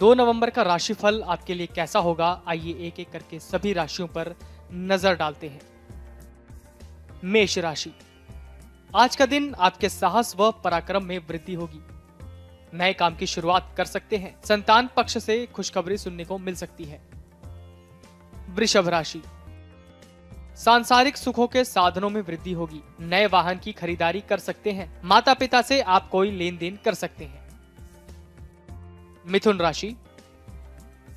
दो नवंबर का राशिफल आपके लिए कैसा होगा? आइए एक एक करके सभी राशियों पर नज़र डालते हैं। मेष राशि। आज का दिन आपके साहस व पराक्रम में वृद्धि होगी। नए काम की शुरुआत कर सकते हैं। संतान पक्ष से खुशखबरी सुनने को मिल सकती है। वृषभ राशि। सांसारिक सुखों के साधनों में वृद्धि होगी। नए वाहन की खरीदारी कर सकते हैं। माता पिता से आप कोई लेन देन कर सकते हैं। मिथुन राशि।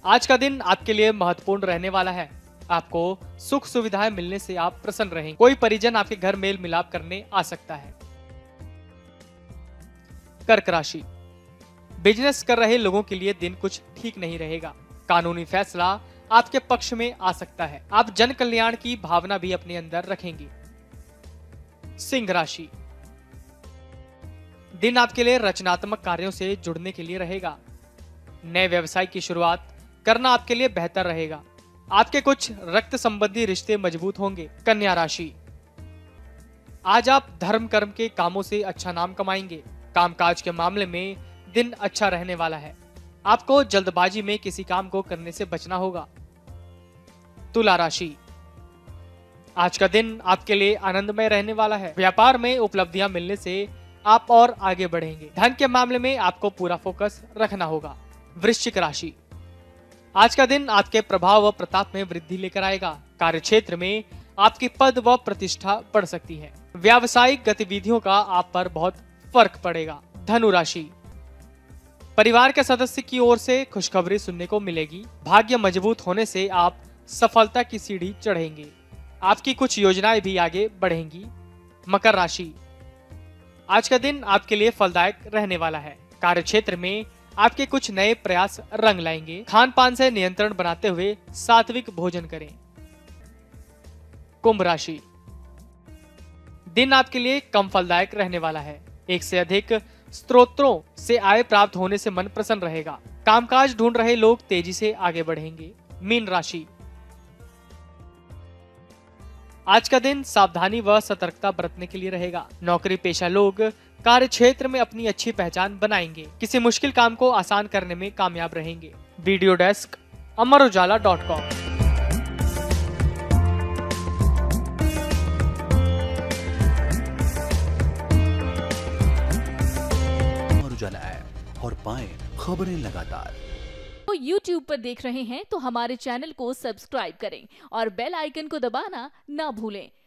आज का दिन आपके लिए महत्वपूर्ण रहने वाला है। आपको सुख सुविधाएँ मिलने से आप प्रसन्न रहेंगे कोई परिजन आपके घर मेल मिलाप करने आ सकता है। कर्क राशि। बिज़नेस कर रहे लोगों के लिए दिन कुछ ठीक नहीं रहेगा। कानूनी फैसला आपके पक्ष में आ सकता है। आप जन कल्याण की भावना भी अपने अंदर रखेंगे। सिंह राशि। दिन आपके लिए रचनात्मक कार्यों से जुड़ने के लिए रहेगा। नए व्यवसाय की शुरुआत करना आपके लिए बेहतर रहेगा। आपके कुछ रक्त संबंधी रिश्ते मज़बूत होंगे। कन्या राशि। आज आप धर्म कर्म के कामों से अच्छा नाम कमाएँगे। कामकाज के मामले में दिन अच्छा रहने वाला है। आपको जल्दबाजी में किसी काम को करने से बचना होगा। तुला राशि। आज का दिन आपके लिए आनंदमय रहने वाला है। व्यापार में उपलब्धियाँ मिलने से आप और आगे बढ़ेंगे। धन के मामले में आपको पूरा फोकस रखना होगा। वृश्चिक राशि। आज का दिन आपके प्रभाव व प्रताप में वृद्धि लेकर आएगा। कार्य क्षेत्र में आपकी पद व प्रतिष्ठा बढ़ सकती है। व्यावसायिक गतिविधियों का आप पर बहुत फ़र्क पड़ेगा। धनु राशि। परिवार के सदस्य की ओर से खुशखबरी सुनने को मिलेगी। भाग्य मज़बूत होने से आप सफलता की सीढ़ी चढ़ेंगे। आपकी कुछ योजनाएँ भी आगे बढ़ेंगी। मकर राशि। आज का दिन आपके लिए फलदायक रहने वाला है। कार्य क्षेत्र में आपके कुछ नए प्रयास रंग लाएँगे। खान पान से नियंत्रण बनाते हुए सात्विक भोजन करें। कुंभ राशि। दिन आपके लिए कम फलदायक रहने वाला है। एक से अधिक स्त्रोत्रों से आय प्राप्त होने से मन प्रसन्न रहेगा। कामकाज ढूंढ रहे लोग तेज़ी से आगे बढ़ेंगे। मीन राशि। आज का दिन सावधानी व सतर्कता बरतने के लिए रहेगा। नौकरी पेशा लोग कार्य क्षेत्र में अपनी अच्छी पहचान बनाएँगे। किसी मुश्किल काम को आसान करने में कामयाब रहेंगे। Video desk Amar Ujala dot com. Amar Ujala app और पाए खबरें लगातार। तो YouTube पर देख रहे हैं तो हमारे चैनल को सब्सक्राइब करें और बेल आइकन को दबाना ना भूलें।